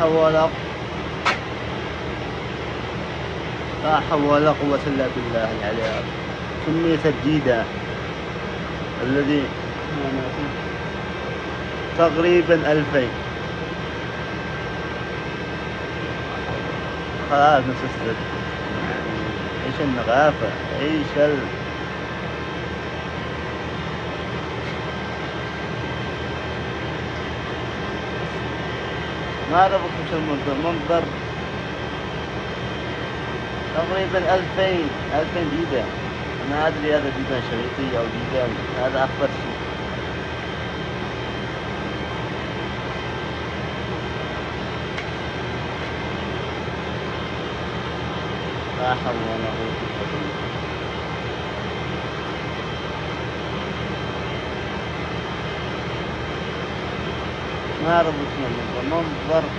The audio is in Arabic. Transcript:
حول لا حول ولا قوة إلا بالله العلي العظيم. كمية الجيدة الذي تقريبا ألفين. خلاص نسست إيش النغافة إيش ال ما ربط وش المنظر؟ منظر تقريبا ألفين ألفين ديدة ما أدري هذا ديدة شريطية أو ديدة هذا أخضر شيء. لا حول ولا قوة إلا بالله ما ربط منظر منظر